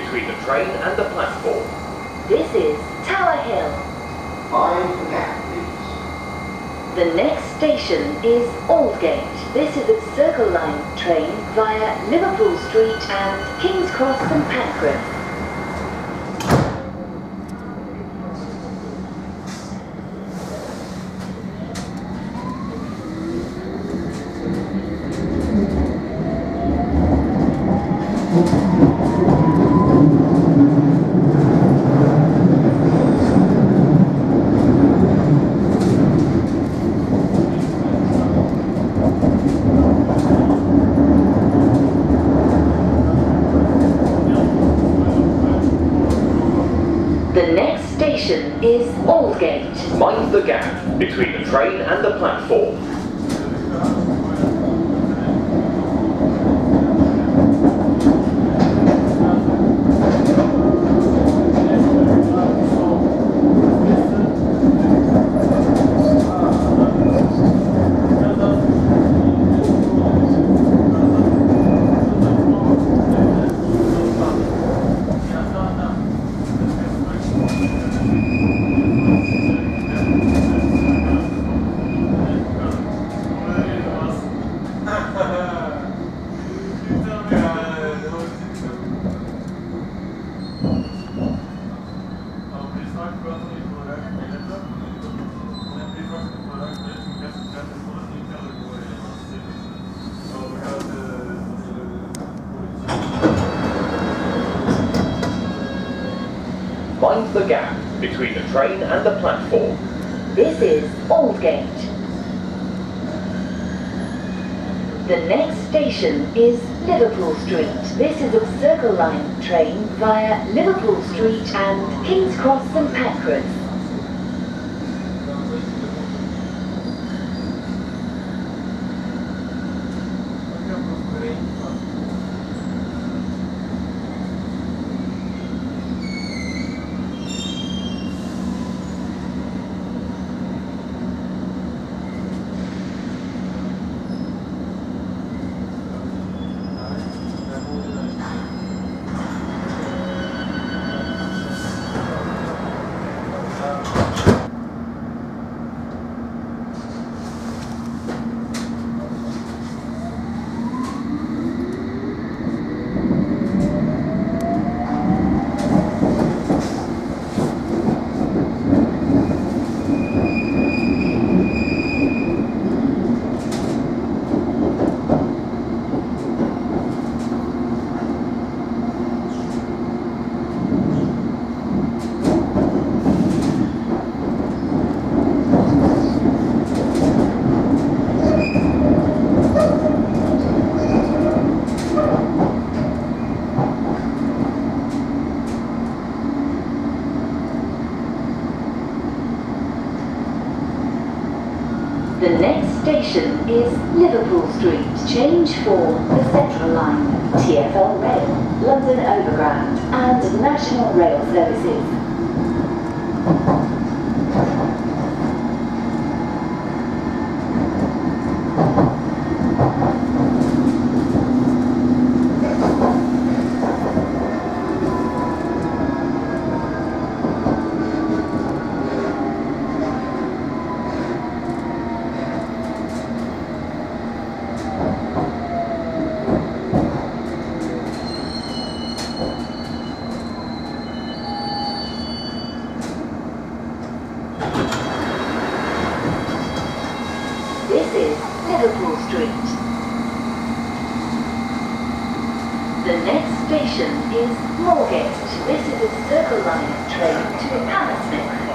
between the train and the platform. This is Tower Hill. Mind the gap, please. The next station is Aldgate. This is a Circle Line train via Liverpool Street and King's Cross St. Pancras. The next station is Aldgate. Mind the gap between the train and the platform. Mind the gap between the train and the platform. This is Aldgate. The next station is Liverpool Street. This is a Circle Line train via Liverpool Street and King's Cross St. Pancras. Next station is Liverpool Street. Change for the Central Line, TfL Rail, London Overground and National Rail Services. This is Liverpool Street. The next station is Moorgate. This is a Circle Line train to Hammersmith.